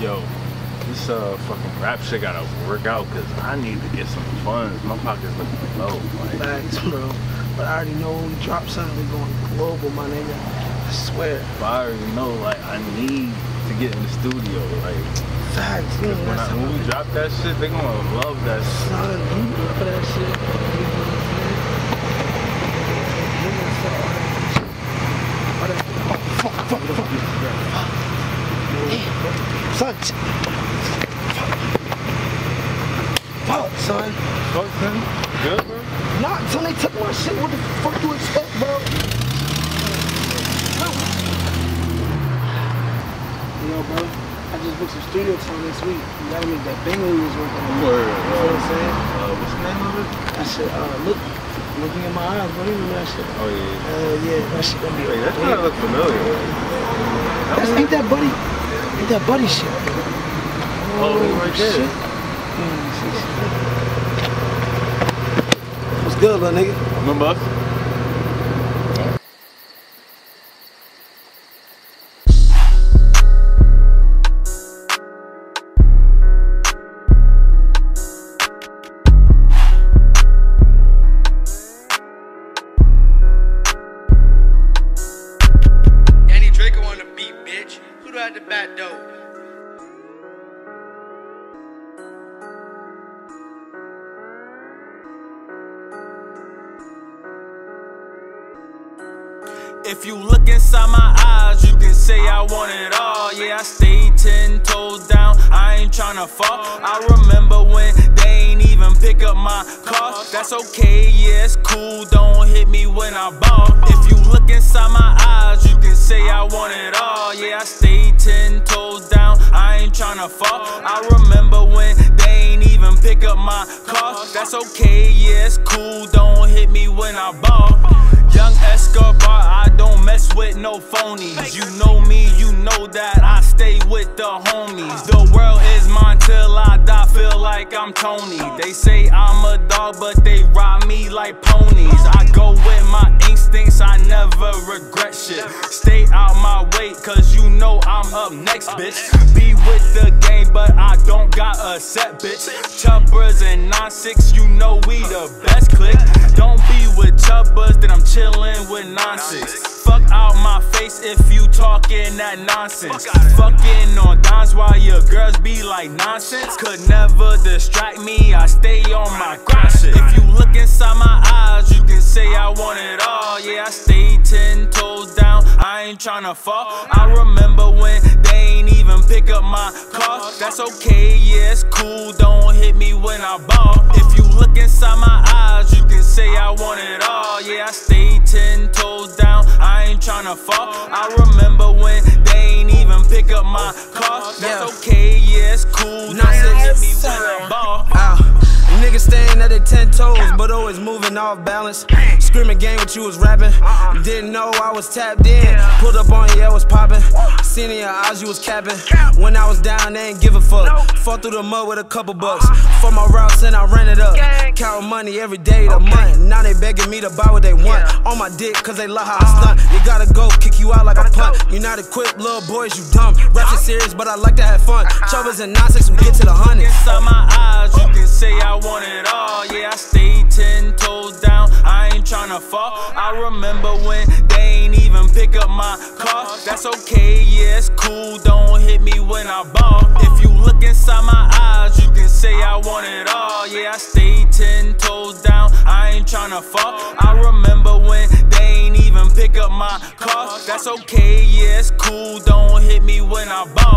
Yo, this uh fucking rap shit gotta work out because I need to get some funds. My pocket's looking low. Like, Facts, bro. But I already know when we drop something, we going global, my nigga. I swear. but I already know like I need to get in the studio. Like, Facts, when, I, when we drop that shit, they gonna love that shit. Son, you for that shit. You know what I'm saying? Niggas say, oh, that- oh, fuck, fuck, fuck. Damn. Son. Fuck, son. Fuck, son. Good, bro? Nah, son, they took my shit. What the fuck do you expect, bro? Yo, bro, I just booked some studio time this week. You gotta make that banger we was working on. Word. You know what I'm saying? Uh, what's the name of it? That shit, uh, look, looking in my eyes, bro. You remember that shit? Oh yeah. Hell yeah, that shit gonna be Wait, that a kind of look familiar. That's, ain't that buddy? Ain't that buddy shit? Oh, right there. shit. Mm, shit, shit. What's good, little nigga? Remember us? Danny Draco on the beat, bitch. Who do I have the back door? If you look inside my eyes, you can say I want it all. Yeah, I stay ten toes down, I ain't tryna fall. I remember when they ain't even pick up my car. That's okay, yeah, it's cool. Don't hit me when I ball. If you look inside my eyes, you can say I want it all. Yeah, I stay ten toes down, I ain't tryna fall. I remember when they ain't even pick up my car. That's okay, yeah, it's cool. With no phonies. You know me, you know that I stay with the homies. The world is mine till I die, feel like I'm Tony. They say I'm a dog, but they ride me like ponies. I go with my instincts, I never regret shit. Stay out my way, cause you know I'm up next, bitch. Be with the game, but I don't got a set, bitch. Chubbers and 9-6, you know we the best click. Don't be with chubbers, then I'm chillin' with nonsense. Fuck out my face if you talking that nonsense. Fucking on dimes while your girls be like nonsense. Could never distract me, I stay on my grind shit. If you look inside my eyes, you can say I want it all. Yeah, I stay ten toes down, I ain't tryna fall. I remember when they ain't even pick up my car. That's okay, yeah, it's cool. Don't hit me when I ball. If you look inside my eyes, you can say I want it all. Yeah, I stay ten toes I ain't tryna fall. I remember when they ain't even pick up my car. That's okay, yeah, it's cool. Don't hit me when I ball. Ow. Niggas staying at their ten toes, but always moving off balance. Screaming game what you was rapping. Didn't know I was tapped in. Pulled up on you, I was popping. Seen in your eyes, you was capping. When I was down, they ain't give a fuck. Fought through the mud with a couple uh-huh. bucks. For my routes, and I ran it up. Count money every day of the month. Now they begging me to buy what they want. On my dick, cause they love how I uh-huh. stunt. You gotta go, kick you out like a punt. You not equipped, little boys, you dumb. Rap shit serious, but I like to have fun. Uh-huh. Chubbers and nonsense, we get to the hundreds. Inside my eyes, you can say I want it all. Yeah, I stay ten toes down, I ain't tryna fall. I remember when my car. That's okay, yeah, it's cool. Don't hit me when I ball. If you look inside my eyes, you can say I want it all. Yeah, I stay ten toes down, I ain't tryna fall. I remember when they ain't even pick up my car. That's okay, yeah, it's cool. Don't hit me when I ball.